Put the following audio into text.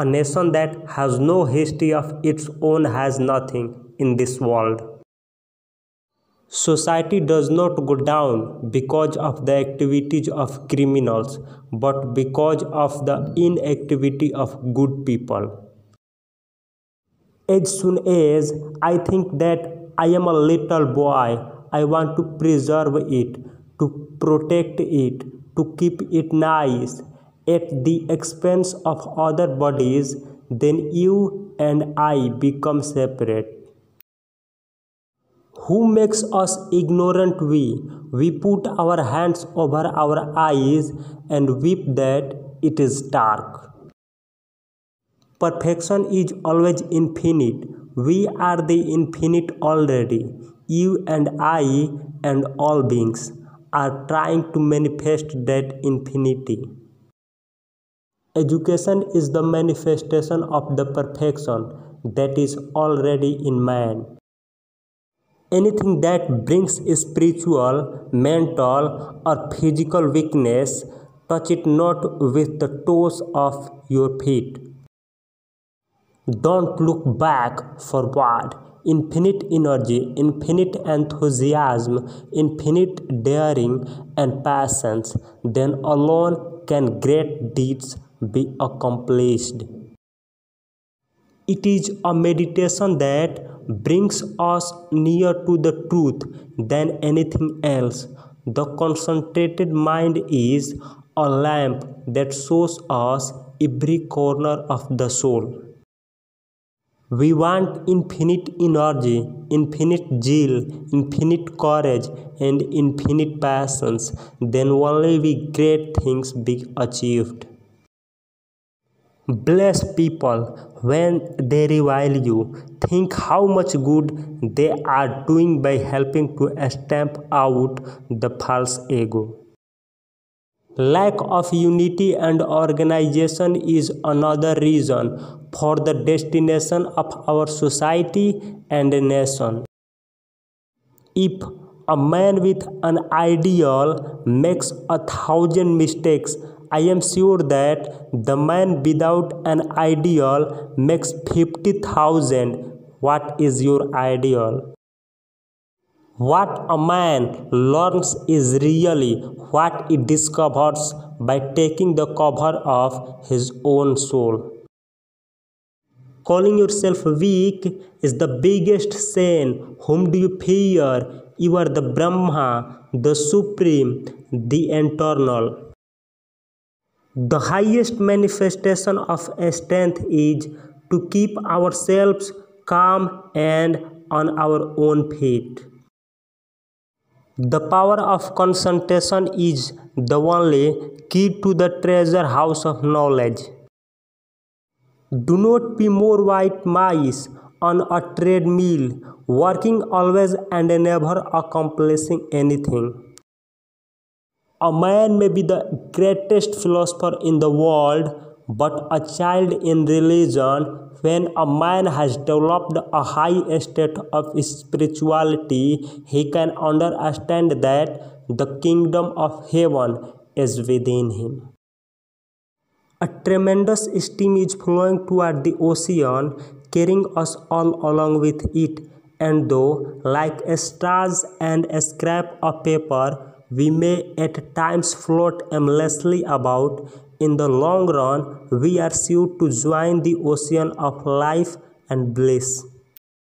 A nation that has no history of its own has nothing in this world. Society does not go down because of the activities of criminals, but because of the inactivity of good people. As soon as I think that I am a little boy, I want to preserve it, to protect it, to keep it nice at the expense of other bodies, then you and I become separate. Who makes us ignorant? We. We put our hands over our eyes and weep that it is dark. Perfection is always infinite. We are the infinite already. You and I and all beings are trying to manifest that infinity. Education is the manifestation of the perfection that is already in man. Anything that brings spiritual, mental, or physical weakness, touch it not with the toes of your feet. Don't look back forward. Infinite energy, infinite enthusiasm, infinite daring, and patience, then alone can great deeds be accomplished. It is a meditation that brings us near to the truth than anything else. The concentrated mind is a lamp that shows us every corner of the soul. We want infinite energy, infinite zeal, infinite courage, and infinite passions. Then only we great things be achieved. Bless people when they revile you. Think how much good they are doing by helping to stamp out the false ego. Lack of unity and organization is another reason for the destination of our society and nation. If a man with an ideal makes a thousand mistakes I am sure that the man without an ideal makes 50,000. What is your ideal? What a man learns is really what he discovers by taking the cover of his own soul. Calling yourself weak is the biggest sin. Whom do you fear? You are the Brahma, the Supreme, the Eternal. The highest manifestation of strength is to keep ourselves calm and on our own feet. The power of concentration is the only key to the treasure house of knowledge. Do not be more white mice on a treadmill, working always and never accomplishing anything. A man may be the greatest philosopher in the world, but a child in religion, when a man has developed a high state of spirituality, he can understand that the kingdom of heaven is within him. A tremendous stream is flowing toward the ocean, carrying us all along with it, and though, like stars and a scrap of paper, we may at times float aimlessly about. In the long run, we are sure to join the ocean of life and bliss.